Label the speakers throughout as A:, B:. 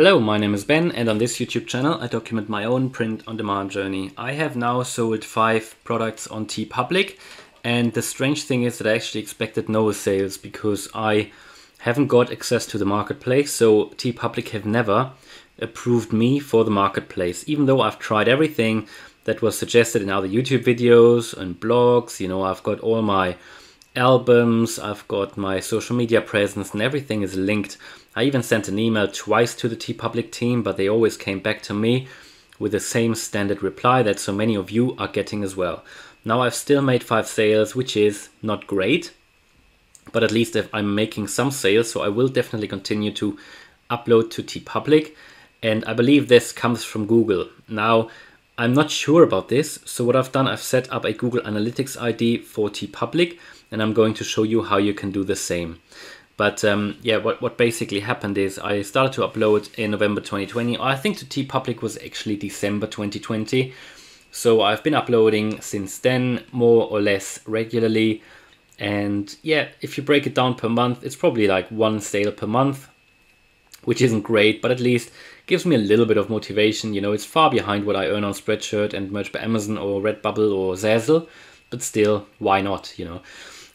A: Hello, my name is Ben and on this YouTube channel I document my own print-on-demand journey. I have now sold five products on TeePublic and the strange thing is that I actually expected no sales because I haven't got access to the marketplace so TeePublic have never approved me for the marketplace even though I've tried everything that was suggested in other YouTube videos and blogs, you know, I've got all my albums, I've got my social media presence and everything is linked I even sent an email twice to the TeePublic team, but they always came back to me with the same standard reply that so many of you are getting as well. Now I've still made five sales, which is not great, but at least I'm making some sales, so I will definitely continue to upload to TeePublic, And I believe this comes from Google. Now, I'm not sure about this, so what I've done, I've set up a Google Analytics ID for TeePublic, and I'm going to show you how you can do the same. But um, yeah, what, what basically happened is I started to upload in November 2020. I think the TeePublic was actually December 2020. So I've been uploading since then, more or less regularly. And yeah, if you break it down per month, it's probably like one sale per month, which isn't great, but at least gives me a little bit of motivation. You know, it's far behind what I earn on Spreadshirt and Merch by Amazon or Redbubble or Zazzle, but still, why not, you know?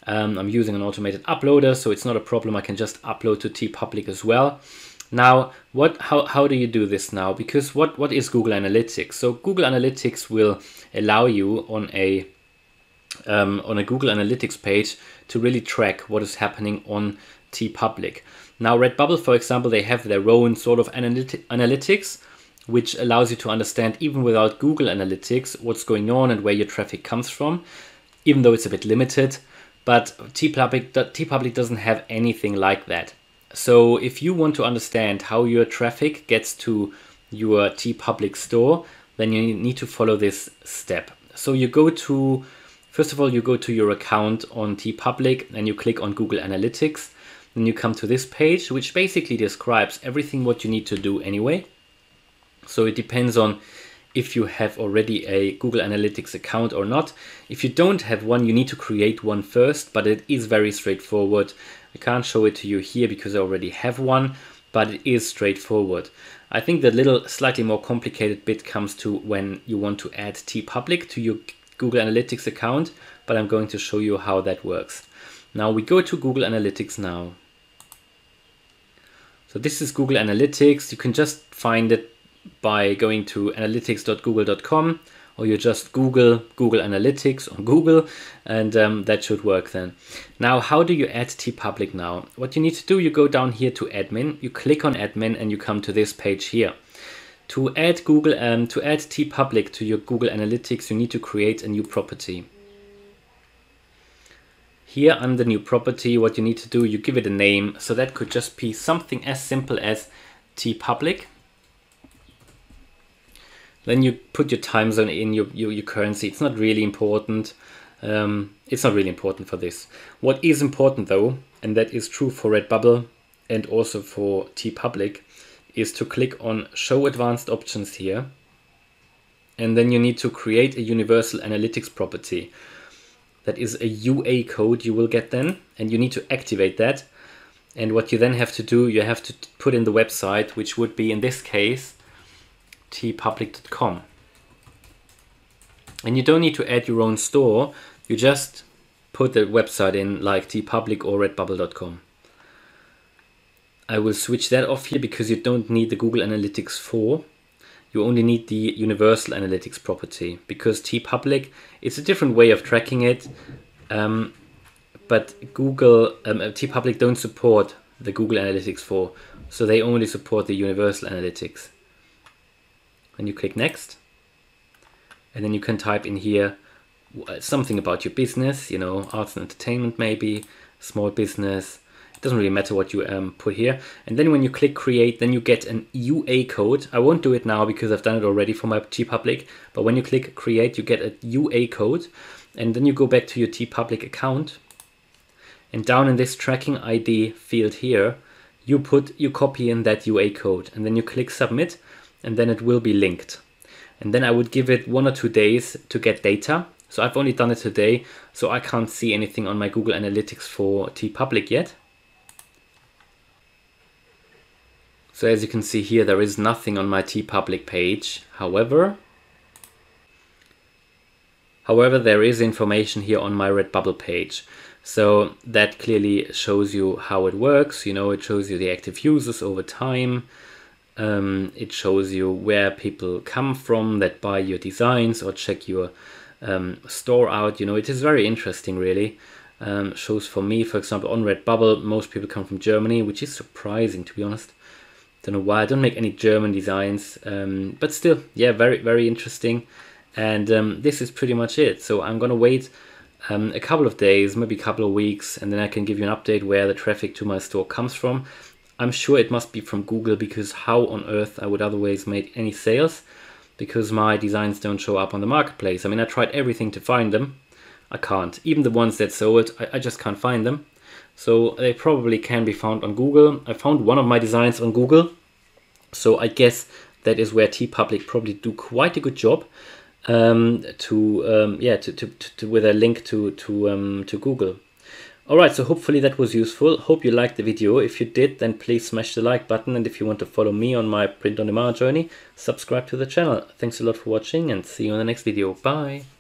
A: Um, I'm using an automated uploader, so it's not a problem. I can just upload to TeePublic as well. Now, what? How, how do you do this now? Because what, what is Google Analytics? So Google Analytics will allow you on a um, on a Google Analytics page to really track what is happening on TeePublic. Now, Redbubble, for example, they have their own sort of analytic, analytics, which allows you to understand even without Google Analytics what's going on and where your traffic comes from, even though it's a bit limited. But TeePublic, TeePublic doesn't have anything like that. So if you want to understand how your traffic gets to your TeePublic store, then you need to follow this step. So you go to, first of all, you go to your account on TeePublic and you click on Google Analytics. Then you come to this page, which basically describes everything what you need to do anyway. So it depends on if you have already a Google Analytics account or not. If you don't have one, you need to create one first, but it is very straightforward. I can't show it to you here because I already have one, but it is straightforward. I think the little slightly more complicated bit comes to when you want to add TeePublic to your Google Analytics account, but I'm going to show you how that works. Now we go to Google Analytics now. So this is Google Analytics. You can just find it by going to analytics.google.com or you just Google Google Analytics on Google and um, that should work then. Now, how do you add TeePublic now? What you need to do, you go down here to admin, you click on admin and you come to this page here. To add Google um, to add TeePublic to your Google Analytics, you need to create a new property. Here under new property, what you need to do, you give it a name. So that could just be something as simple as TeePublic then you put your time zone in your, your, your currency. It's not really important. Um, it's not really important for this. What is important though, and that is true for Redbubble and also for TeePublic, is to click on Show Advanced Options here. And then you need to create a Universal Analytics property. That is a UA code you will get then, and you need to activate that. And what you then have to do, you have to put in the website, which would be in this case teepublic.com. And you don't need to add your own store, you just put the website in like teepublic or redbubble.com. I will switch that off here because you don't need the Google Analytics 4. You only need the Universal Analytics property because TeePublic is a different way of tracking it. Um, but Google, um, uh, TeePublic don't support the Google Analytics 4, so they only support the Universal Analytics. Then you click next. And then you can type in here something about your business, you know, arts and entertainment maybe, small business. It doesn't really matter what you um, put here. And then when you click create, then you get an UA code. I won't do it now because I've done it already for my TeePublic. But when you click create, you get a UA code. And then you go back to your TeePublic account. And down in this tracking ID field here, you put you copy in that UA code and then you click submit and then it will be linked. And then I would give it one or two days to get data. So I've only done it today, so I can't see anything on my Google Analytics for TeePublic yet. So as you can see here, there is nothing on my TeePublic page. However, however, there is information here on my Redbubble page. So that clearly shows you how it works. You know, it shows you the active users over time. Um, it shows you where people come from that buy your designs or check your um, store out. You know, it is very interesting, really. Um, shows for me, for example, on Redbubble, most people come from Germany, which is surprising to be honest. Don't know why I don't make any German designs, um, but still, yeah, very very interesting. And um, this is pretty much it. So I'm gonna wait um, a couple of days, maybe a couple of weeks, and then I can give you an update where the traffic to my store comes from. I'm sure it must be from Google because how on earth I would otherwise make any sales because my designs don't show up on the marketplace. I mean, I tried everything to find them. I can't. Even the ones that sold, I, I just can't find them. So they probably can be found on Google. I found one of my designs on Google. So I guess that is where TeePublic probably do quite a good job um, to um, yeah to, to, to, with a link to to um, to Google. Alright, so hopefully that was useful. Hope you liked the video. If you did, then please smash the like button. And if you want to follow me on my print on demand journey, subscribe to the channel. Thanks a lot for watching and see you in the next video. Bye.